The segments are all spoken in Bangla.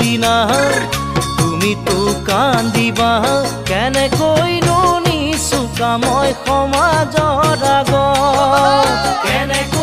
দিনা তুমিতো কান্দিবা। কান্দিবাহ কেনেকৈ নুনিছো কাময় সমাজৰ আগ কেনেকৈ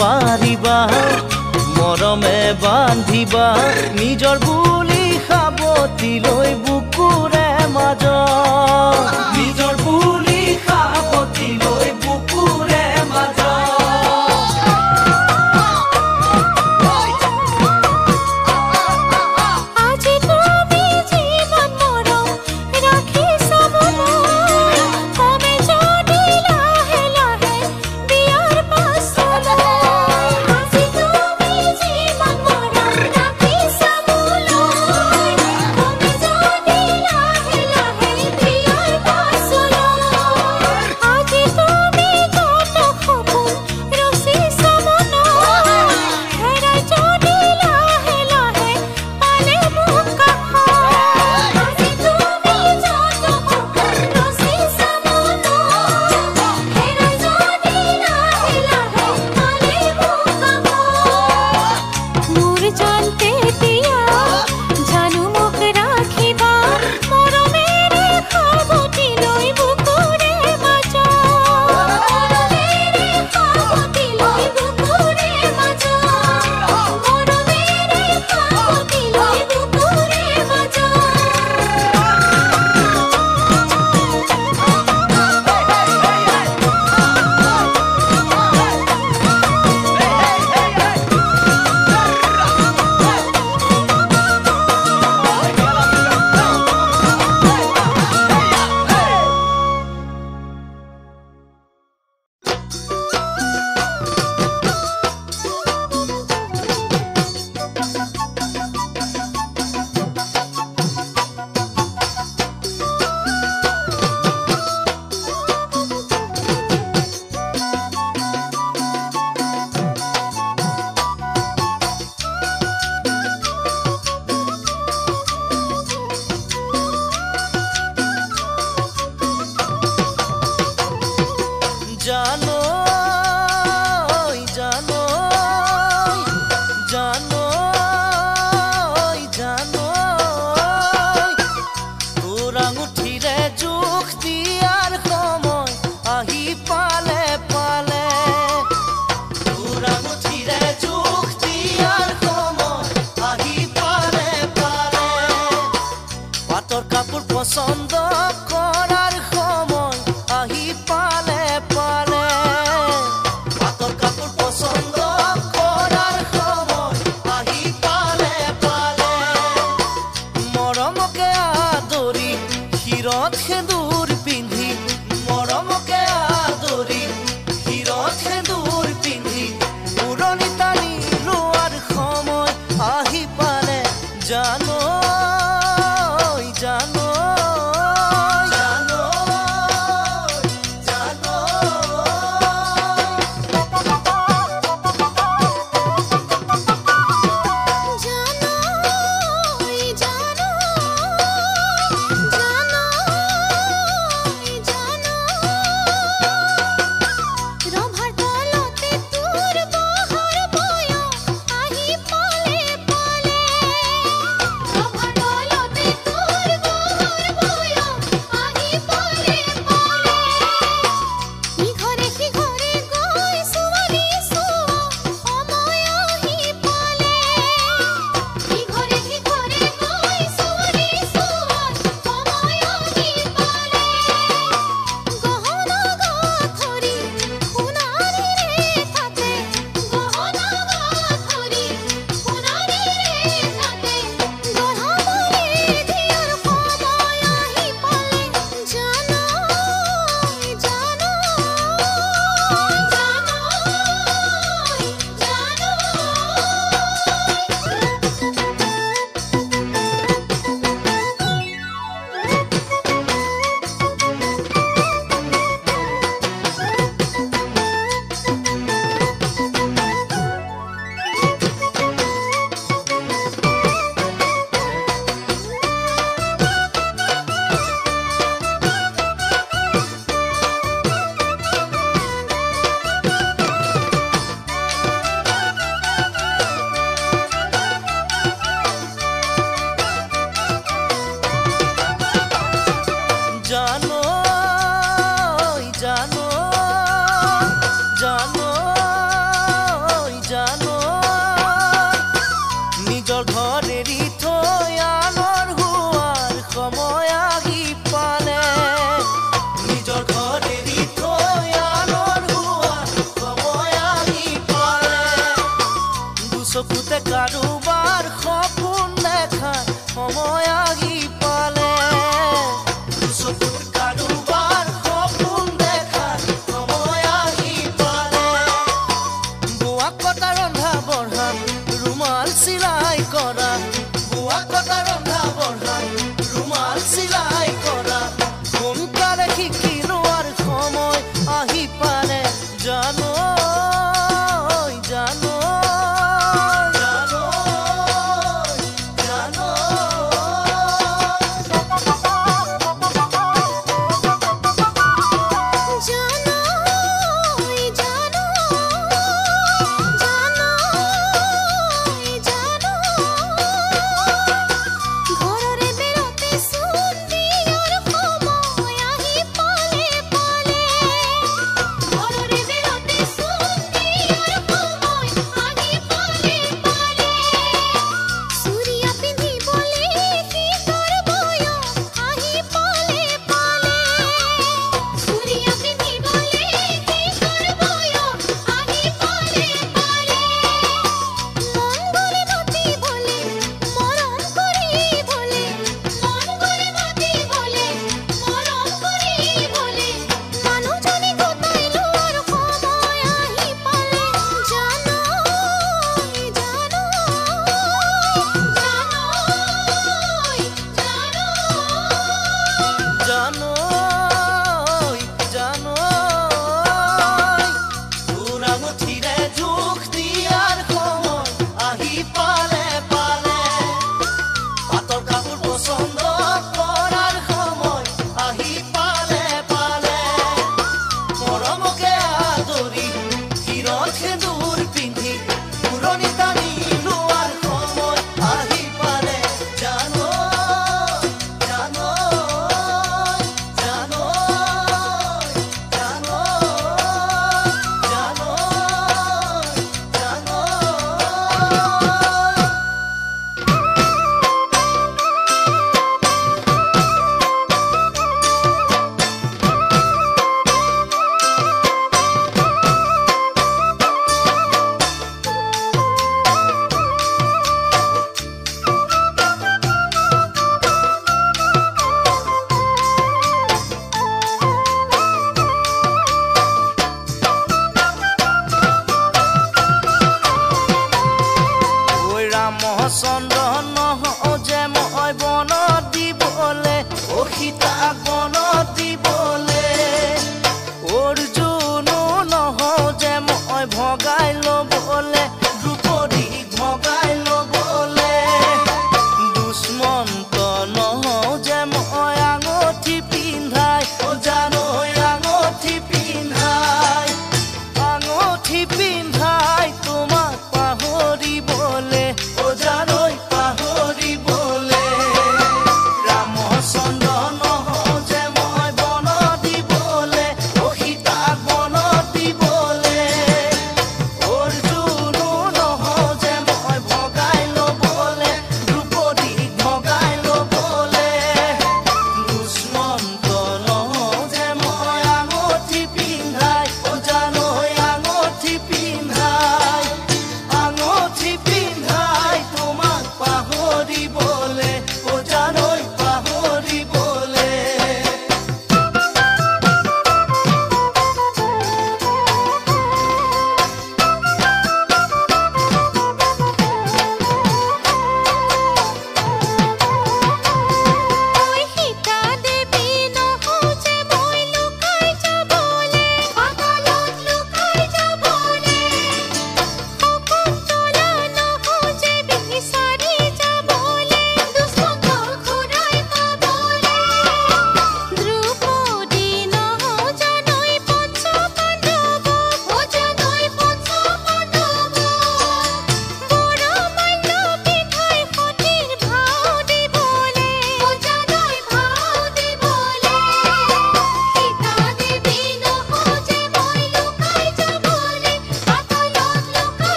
পাৰিবা মৰমে বান্ধিবা নিজৰ বুলি সাৱতি লৈ বুকুৰে মাজত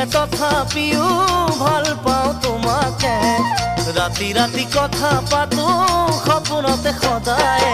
আছে তথাপিও ভালো পাওঁ তোমাকে। ৰাতি ৰাতি কথা পাতো সপোনতে সদায়।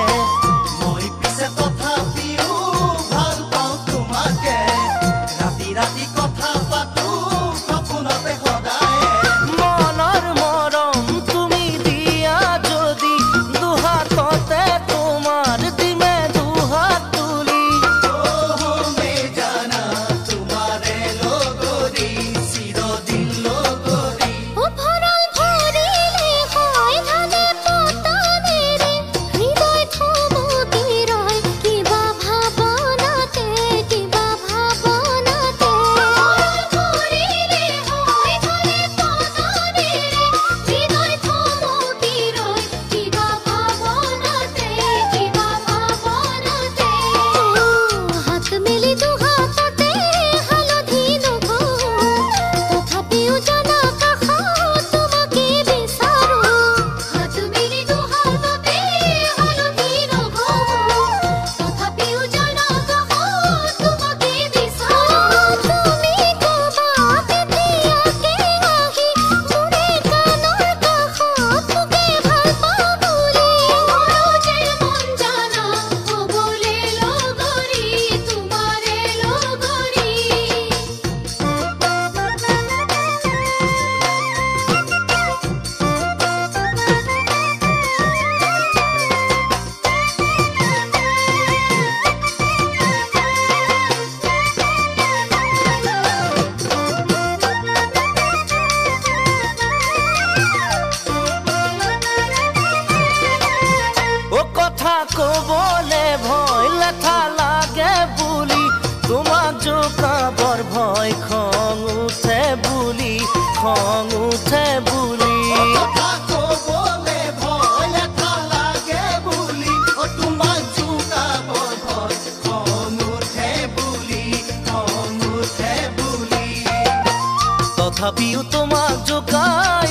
ভাবিও তোমার জোগায়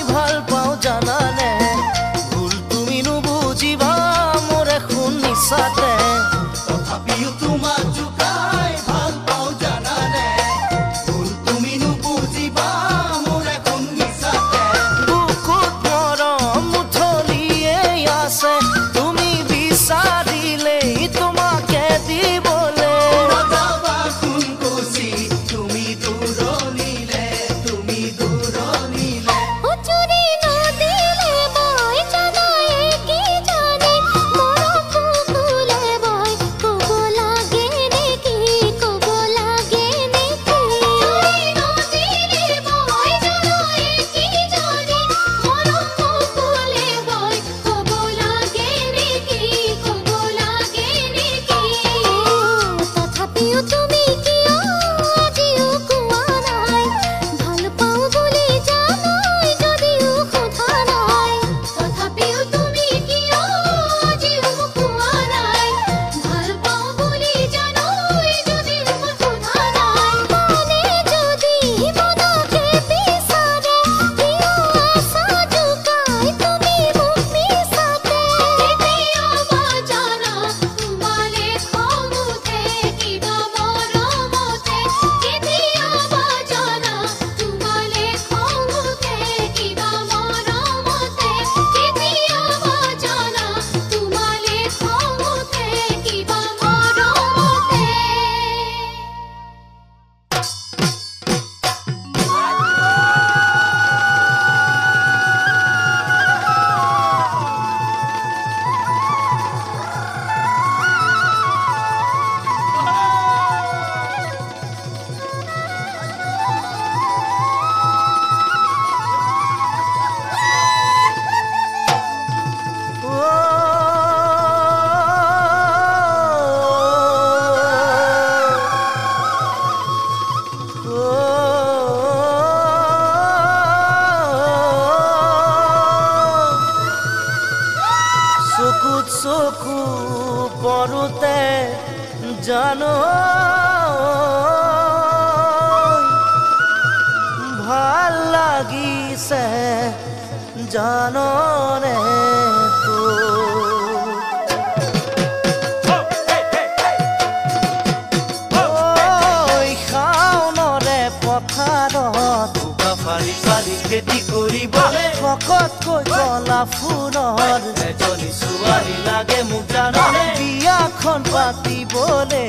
জানো? ভালো লাগিছে ফালি ফালি খেতি কৰিবলৈ ভকতকৈ কলা ফুলৰ এজনী ছোৱালী লাগে মোক জাননে? বিয়াখন পাতিবলে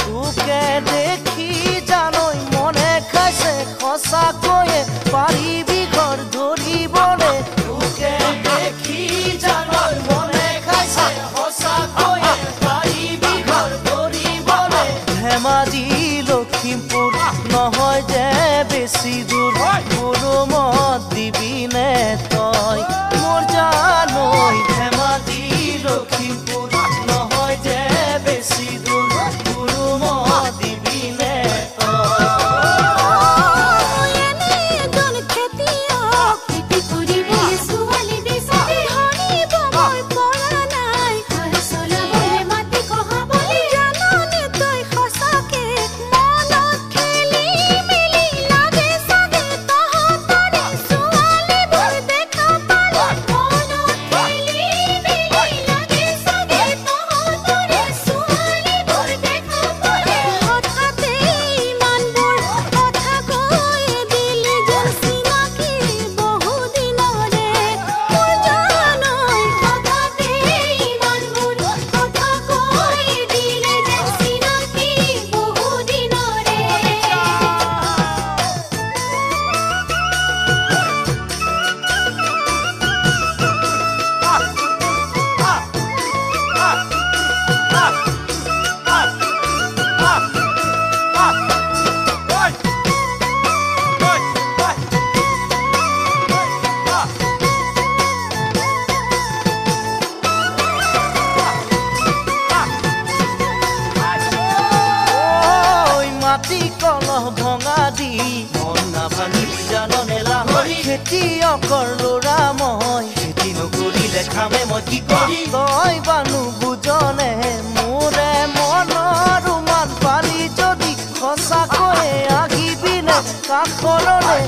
তোকে দেখি জানৈ মনে খাইছে সঁচাকৈয়ে পাৰিবি ঘৰ ধৰিবলে তোকে দেখি জানৈ মনে খাইছে সঁচাকৈয়ে পাৰিবি ঘৰ ধৰিবলৈ ধেমাজি লখিমপুৰ নহয় যে বেছি দূৰ তই বানু বুজনে মোরে মনৰ ৰুমান পালি যদি সঁচাকৈয়ে আহিবিনে কাষৰলে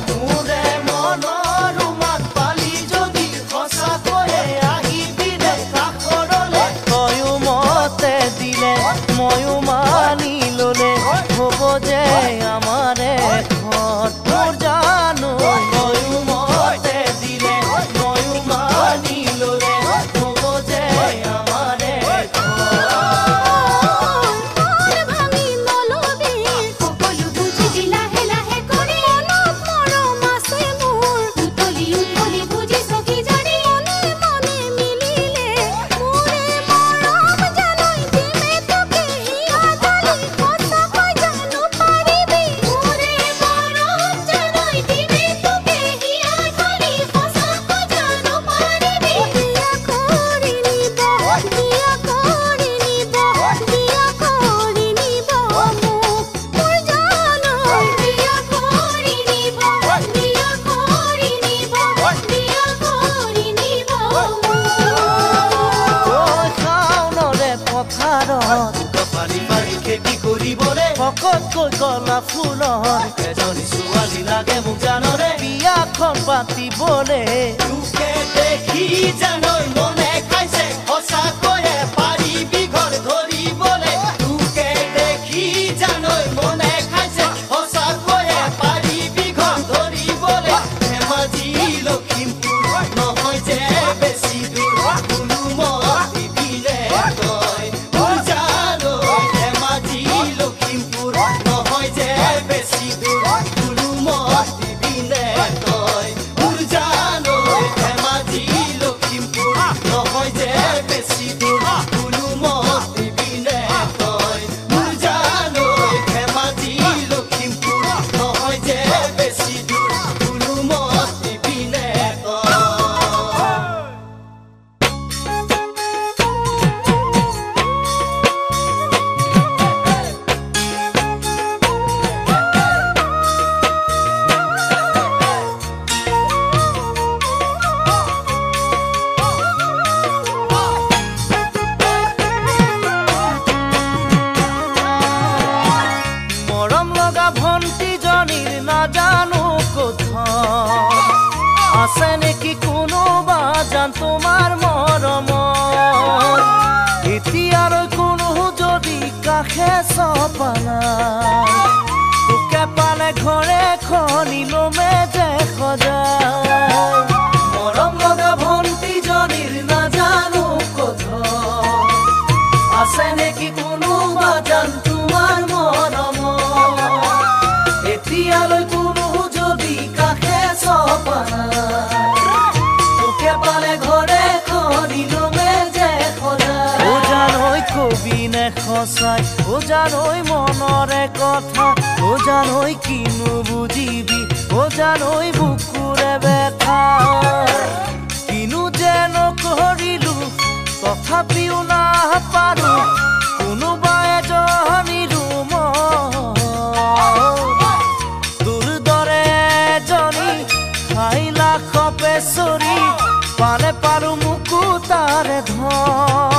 কৰিবলৈ ভকতকৈ কলা ফুলৰ এজনী ছোৱালী লাগে মোক জানৰে বিয়াখন পাতিবলে দেখি জানৈ মনে খাইছে সঁচাকৈয়ে সঁচাই অ' জানৈ মনৰে কথা অ' জানৈ কিনো বুজিবি অ' জানৈ বুকুৰে বেথা কিনো যে নকৰিলো তথাপিও নাপাৰো কোনোবা এজনীৰো তোৰ দৰে এজনী খাইলা খপে চৰি পালে পাৰো মোকো তাৰে ধন।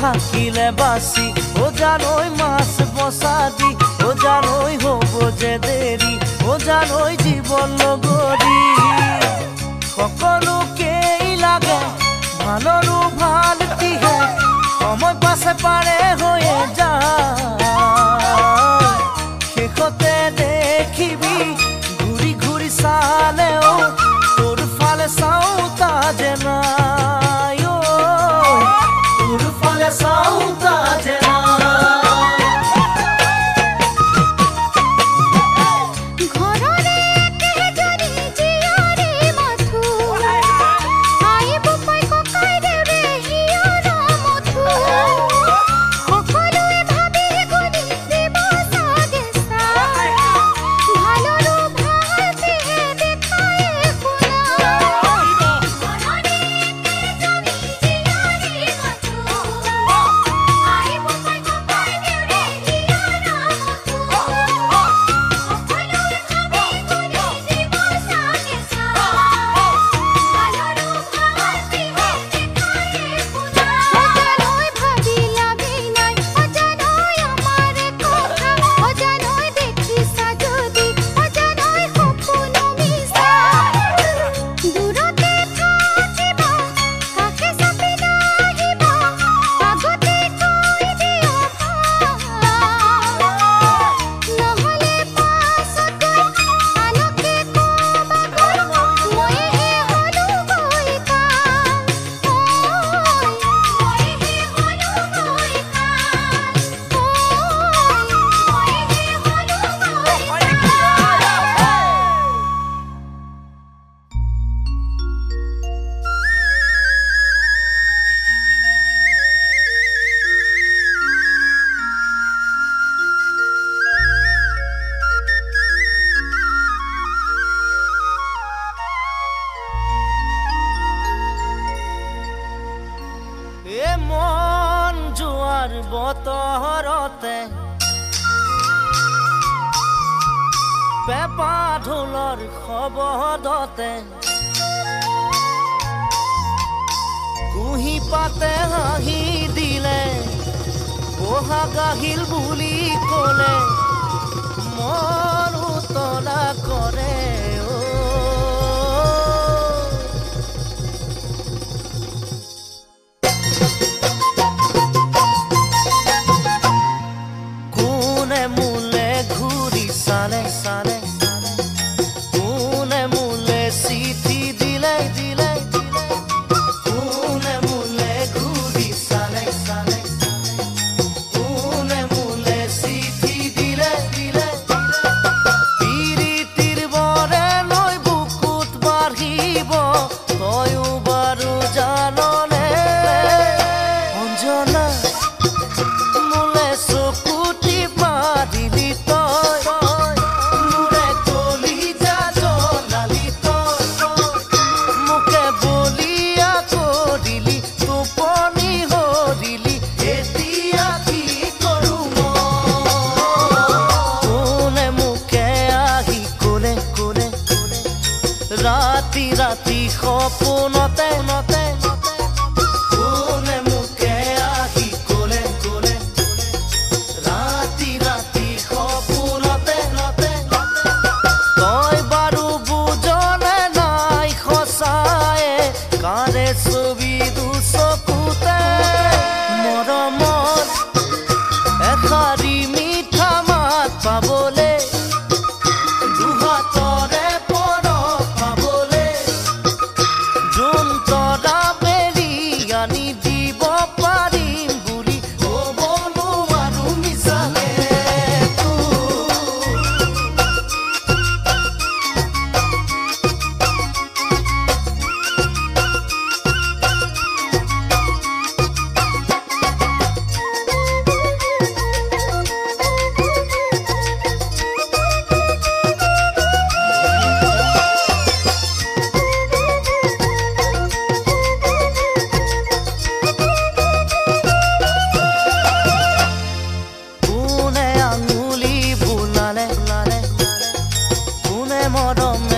থাকিলে বাসি ও জানোই মাছ বসাদি, ও জানোই হব যে দেরি, ও জানোই জীবন লগরি সকলোকেই লাগে, ভালৰো ভালো কিহে সময় পাশে পাৰে হৈয়ে যায়। वाते हाही दिले। ओहागा गाहिल बुली कोले। ράτι ράτι χωπούνο τένο মরম